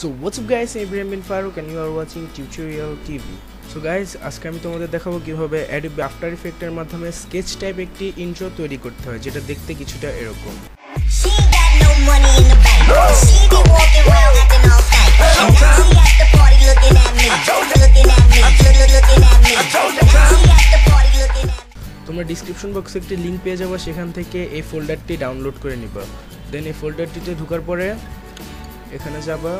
So what's up guys Ibrahim bin Faruk and you are watching tutorial TV so guys আজকে আমি তোমাদের দেখাবো কীভাবে অ্যাডোবি আফটার ইফেক্টের মাধ্যমে স্কেচ টাইপ একটি ইন্ট্রো তৈরি করতে হয় যেটা দেখতে কিছুটা এরকম. তোমরা ডিসক্রিপশন বক্সে একটি লিঙ্ক পেয়ে যাব সেখান থেকে এই ফোল্ডারটি ডাউনলোড করে নিবা। দেন এই ফোল্ডারটিতে ঢোকার পরে এখানে যাবা।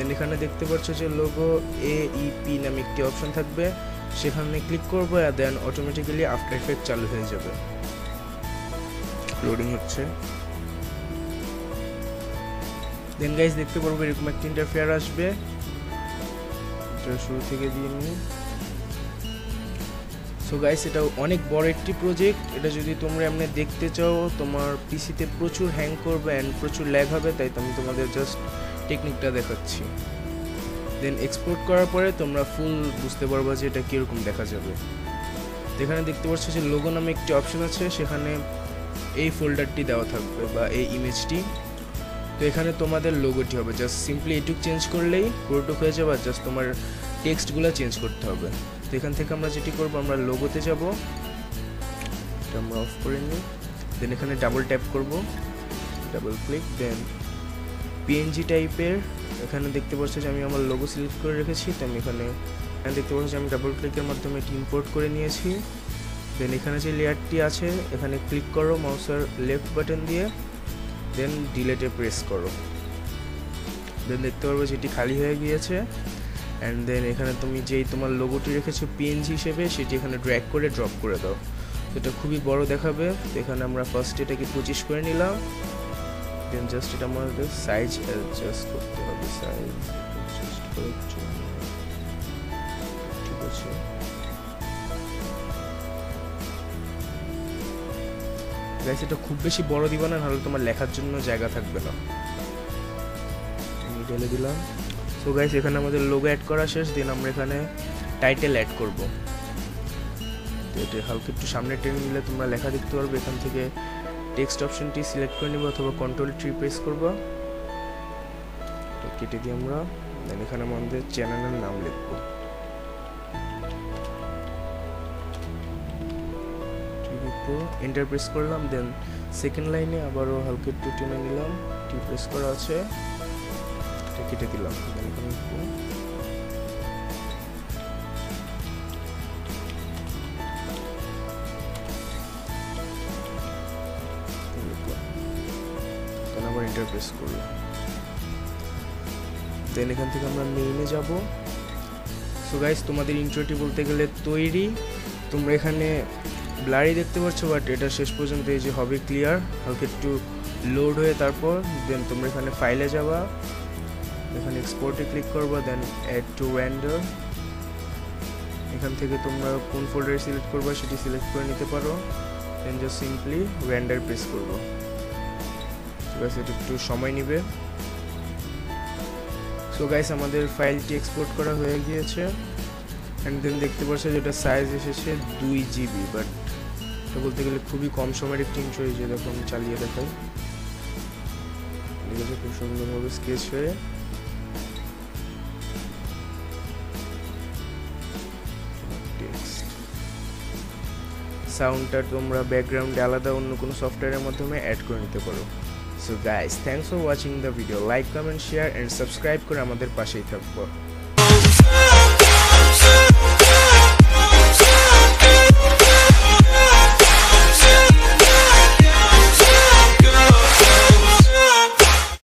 দেন এখানে দেখতে পাচ্ছ যে লোগো এ ইপি নামে একটি অপশন থাকবে। সেখানে ক্লিক করব দেন অটোমেটিক্যালি আফটার ইফেক্ট চালু হয়ে যাবে। লোডিং হচ্ছে। দেন গাইজ দেখতে পারব এরকম একটা ইন্টারফেয়ার আসবে। এটা শুরু থেকে দিয়ে নিই। সো গাইস এটা অনেক বড় একটি প্রজেক্ট এটা যদি তোমরা এমনি দেখতে চাও, তোমার পিসিতে প্রচুর হ্যাং করবে অ্যান্ড প্রচুর ল্যাগ হবে, তাই আমি তোমাদের জাস্ট টেকনিকটা দেখাচ্ছি। দেন এক্সপোর্ট করার পরে তোমরা ফুল বুঝতে পারবা যে এটা কীরকম দেখা যাবে। এখানে দেখতে পাচ্ছ যে লোগো নামে একটি অপশন আছে, সেখানে এই ফোল্ডারটি দেওয়া থাকবে বা এই ইমেজটি তো এখানে তোমাদের লোগোটি হবে। জাস্ট সিম্পলি এটুক চেঞ্জ করলেই পুরোটুক হয়ে যাবে আর জাস্ট তোমার টেক্সটগুলো চেঞ্জ করতে হবে। তো এখান থেকে আমরা যেটি করব, আমরা লোগোতে যাব। এটা আমরা অফ করে নিই। দেন এখানে ডাবল ট্যাপ করব। ডাবল ক্লিক দেন পিএনজি টাইপের এখানে দেখতে পাচ্ছ যে আমি আমার লোগো সিলেক্ট করে রেখেছি, তো আমি এখানে এখানে দেখতে পাচ্ছ যে আমি ডাবল ক্লিকের মাধ্যমে এটি ইম্পোর্ট করে নিয়েছি। দেন এখানে যে লেয়ারটি আছে, এখানে ক্লিক করো মাউসের লেফট বাটন দিয়ে দেন ডিলেটে প্রেস করো। দেন দেখতে পারব যেটি খালি হয়ে গিয়েছে। অ্যান্ড দেন এখানে তুমি যেই তোমার লোগোটি রেখেছো পিএনজি হিসেবে, সেটি এখানে ড্র্যাগ করে ড্রপ করে দাও। এটা খুবই বড় দেখাবে। এখানে আমরা ফার্স্ট এটাকে পঁচিশ করে নিলাম। দেন জাস্ট এটা আমাদের সাইজ অ্যাডজাস্ট করতে হবে সাইজ অ্যাডজাস্ট করার জন্য। ঠিক আছে। গাইস এটা খুব বেশি বড় দিবা না, নাহলে তোমার লেখার জন্য জায়গা থাকবে না। আমি ঢেলে দিলাম। সো গাইস এখানে আমাদের লোগো অ্যাড করা শেষ দেন আমরা এখানে টাইটেল অ্যাড করব। এটা হালকা একটু সামনে টেনে নিলে তোমরা লেখা দেখতে পারবে, এখান থেকে টেক্সট অপশনটি সিলেক্ট করে নিব অথবা কন্ট্রোল ট্রি প্রেস করব। কেটে দিয়ে আমরা। দেন এখানে আমাদের চ্যানেলের নাম লিখব। এন্টার প্রেস করলাম। দেন সেকেন্ড লাইনে আবারও হালকা একটু টেনে নিলাম। টি প্রেস করা আছে। এটা কেটে দিলাম। দেন এন্টার প্রেস দেন এখান থেকে আমরা মেইনে যাব। সো গাইস তোমাদের ইন্ট্রোটি বলতে গেলে তৈরি। তোমরা এখানে ব্লারি দেখতে পাচ্ছ বাট এটা শেষ পর্যন্ত এই যে হবে ক্লিয়ার হালকা একটু লোড হয়ে তারপর দেন তোমরা এখানে ফাইলে যাবা। এখানে এক্সপোর্টে ক্লিক করবা দেন অ্যাড টু র্যান্ডার এখান থেকে তোমরা কোন ফোল্ডারে সিলেক্ট করবা, সেটি সিলেক্ট করে নিতে পারো। Then just simply render press করব। আছে এটা একটু সময় নেবে। সো গাইস আমাদের ফাইলটি এক্সপোর্ট করা হয়ে গিয়েছে। অ্যান্ড দেন দেখতে পাচ্ছ যেটা সাইজ এসেছে দুই জিবি বাট এটা বলতে গেলে খুবই কম সময়ের একটি এই যে দেখো, আমি চালিয়ে দেখাই। ঠিক খুব সুন্দরভাবে স্কেচ হয়ে। সাউন্ডটা তোমরা ব্যাকগ্রাউন্ডে আলাদা, অন্য কোনো সফটওয়্যারের মাধ্যমে অ্যাড করে নিতে পারো। So guys thanks for watching the video like comment share and subscribe করে আমাদের পাশেই থাকব।